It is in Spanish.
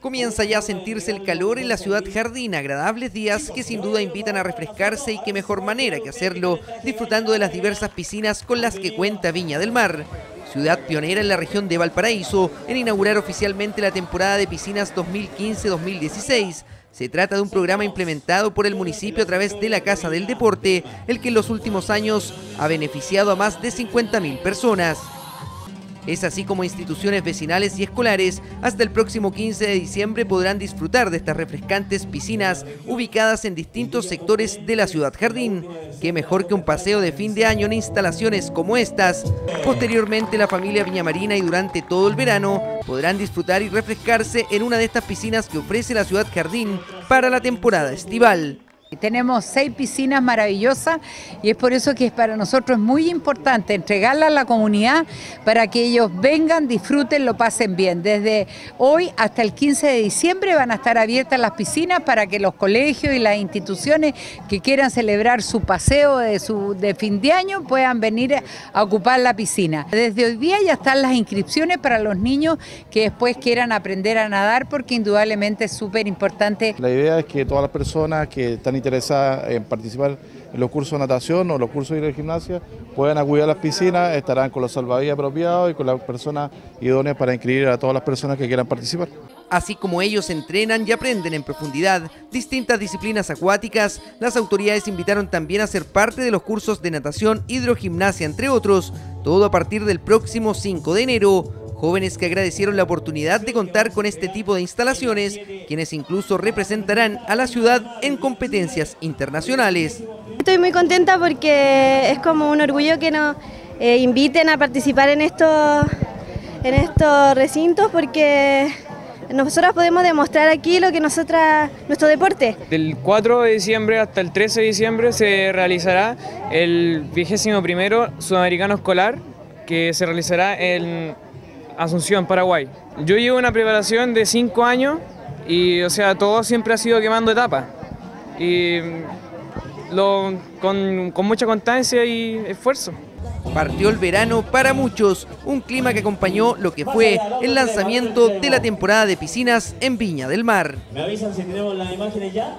Comienza ya a sentirse el calor en la ciudad jardín, agradables días que sin duda invitan a refrescarse y qué mejor manera que hacerlo disfrutando de las diversas piscinas con las que cuenta Viña del Mar. Ciudad pionera en la región de Valparaíso en inaugurar oficialmente la temporada de piscinas 2015-2016. Se trata de un programa implementado por el municipio a través de la Casa del Deporte, el que en los últimos años ha beneficiado a más de 50.000 personas. Es así como instituciones vecinales y escolares hasta el próximo 15 de diciembre podrán disfrutar de estas refrescantes piscinas ubicadas en distintos sectores de la ciudad jardín. Qué mejor que un paseo de fin de año en instalaciones como estas. Posteriormente la familia Viñamarina y durante todo el verano podrán disfrutar y refrescarse en una de estas piscinas que ofrece la ciudad jardín para la temporada estival. Tenemos seis piscinas maravillosas y es por eso que es para nosotros muy importante entregarlas a la comunidad para que ellos vengan, disfruten, lo pasen bien. Desde hoy hasta el 15 de diciembre van a estar abiertas las piscinas para que los colegios y las instituciones que quieran celebrar su paseo de, su, de fin de año puedan venir a ocupar la piscina. Desde hoy día ya están las inscripciones para los niños que después quieran aprender a nadar porque indudablemente es súper importante. La idea es que todas las personas que están interesada en participar en los cursos de natación o los cursos de gimnasia puedan acudir a las piscinas, estarán con los salvavidas apropiados y con las personas idóneas para inscribir a todas las personas que quieran participar. Así como ellos entrenan y aprenden en profundidad distintas disciplinas acuáticas, las autoridades invitaron también a ser parte de los cursos de natación, hidrogimnasia, entre otros, todo a partir del próximo 5 de enero jóvenes que agradecieron la oportunidad de contar con este tipo de instalaciones, quienes incluso representarán a la ciudad en competencias internacionales. Estoy muy contenta porque es como un orgullo que nos eh, inviten a participar en estos, en estos recintos porque nosotros podemos demostrar aquí lo que nosotras, nuestro deporte. Del 4 de diciembre hasta el 13 de diciembre se realizará el vigésimo primero Sudamericano Escolar que se realizará en Asunción, Paraguay. Yo llevo una preparación de cinco años y, o sea, todo siempre ha sido quemando etapas. Y lo, con, con mucha constancia y esfuerzo. Partió el verano para muchos, un clima que acompañó lo que fue el lanzamiento de la temporada de piscinas en Viña del Mar. ¿Me avisan si tenemos las imágenes ya?